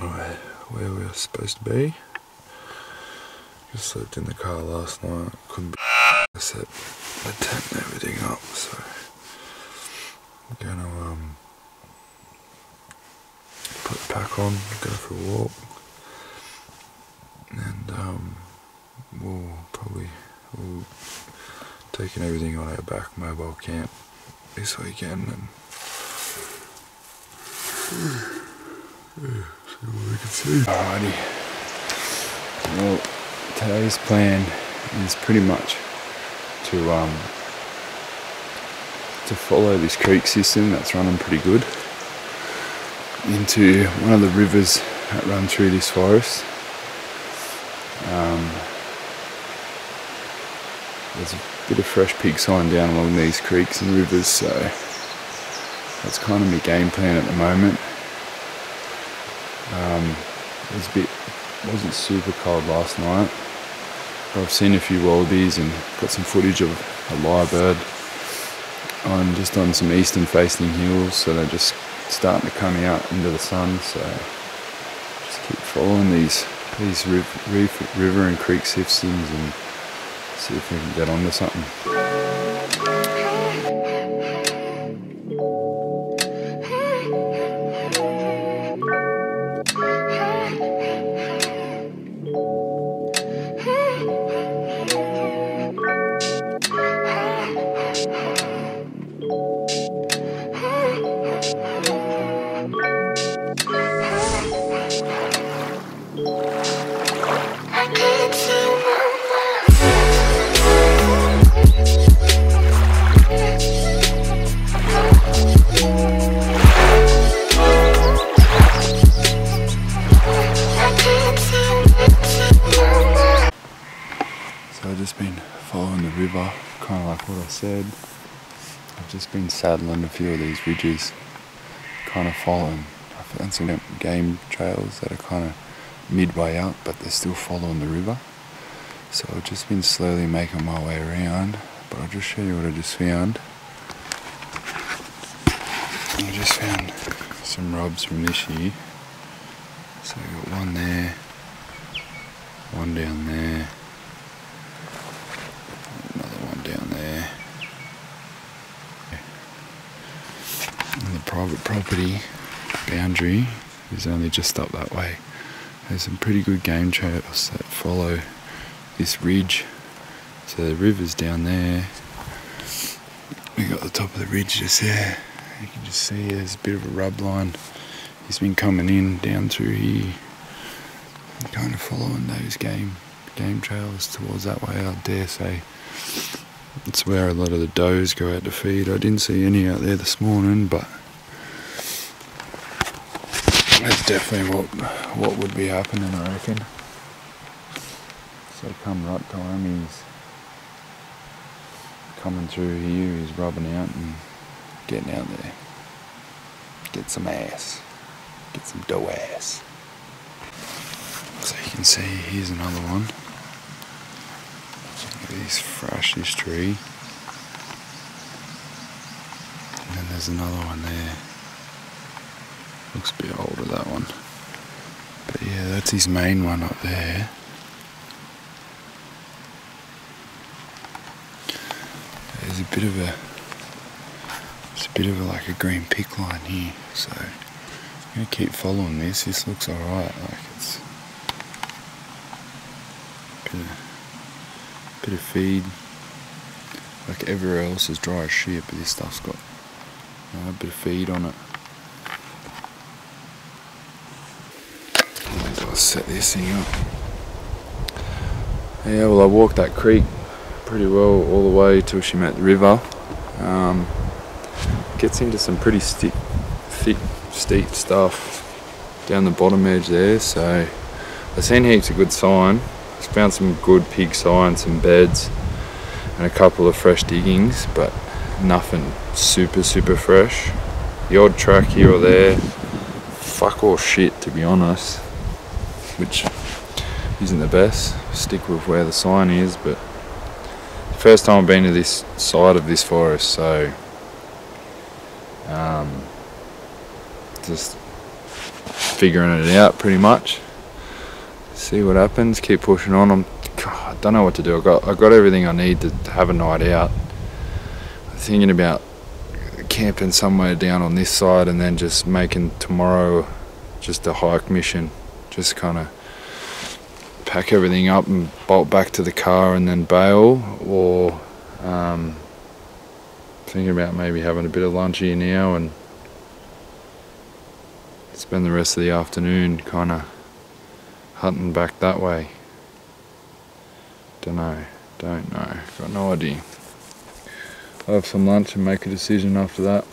Alright, where we are supposed to be. Just slept in the car last night. Couldn't be set the tent and everything up, so I'm gonna um put the pack on, go for a walk, and um we'll probably we'll taking everything on our back mobile camp this weekend and see what we can see. Alrighty. Well, today's plan is pretty much to um to follow this creek system that's running pretty good into one of the rivers that run through this forest. Um, there's a bit of fresh pig sign down along these creeks and rivers, so that's kind of my game plan at the moment. Um, it was a bit, wasn't super cold last night. But I've seen a few wallabies and got some footage of a lyrebird on just on some eastern facing hills, so they're just starting to come out into the sun. So just keep following these these riv- riv- river and creek systems and see if we can get onto something. Just been following the river, kind of like what I said. I've just been saddling a few of these ridges, kind of following. I found some game trails that are kind of midway up, but they're still following the river. So I've just been slowly making my way around, but I'll just show you what I just found. I just found some rubs from this year. So I got one there, one down there. Another one down there. And the private property boundary is only just up that way. There's some pretty good game trails that follow this ridge. So the river's down there. We got the top of the ridge just there. You can just see there's a bit of a rub line. He's been coming in down through here. Kind of following those game game trails towards that way, I dare say. It's where a lot of the does go out to feed. I didn't see any out there this morning, but that's definitely what what would be happening, I reckon. So come rut time, he's coming through here, he's rubbing out and getting out there. Get some ass. Get some doe ass. So you can see here's another one. Look at this fresh, this tree. And then there's another one there. Looks a bit older that one. But yeah, that's his main one up there. There's a bit of a it's a bit of a, like a green pick line here, so I'm gonna keep following this. This looks alright, like it's bit of, bit of feed. Like everywhere else is dry as shit, but this stuff's got you know, a bit of feed on it. I'll set this thing up. Yeah, well I walked that creek pretty well all the way till she met the river. Um, gets into some pretty stick, thick, steep stuff down the bottom edge there. So I've seen heaps of good sign. Just found some good pig sign, some beds, and a couple of fresh diggings, but nothing super super fresh. The odd track here or there, fuck all shit to be honest, which isn't the best. Stick with where the sign is, but first time I've been to this side of this forest, so Um, just figuring it out pretty much. See what happens. Keep pushing on. I'm. God, I don't know what to do. I got. I got everything I need to have a night out. I'm thinking about camping somewhere down on this side and then just making tomorrow just a hike mission. Just kind of pack everything up and bolt back to the car and then bail, or um, thinking about maybe having a bit of lunch here now and spend the rest of the afternoon kind of hunting back that way. Don't know, don't know, got no idea. I'll have some lunch and make a decision after that.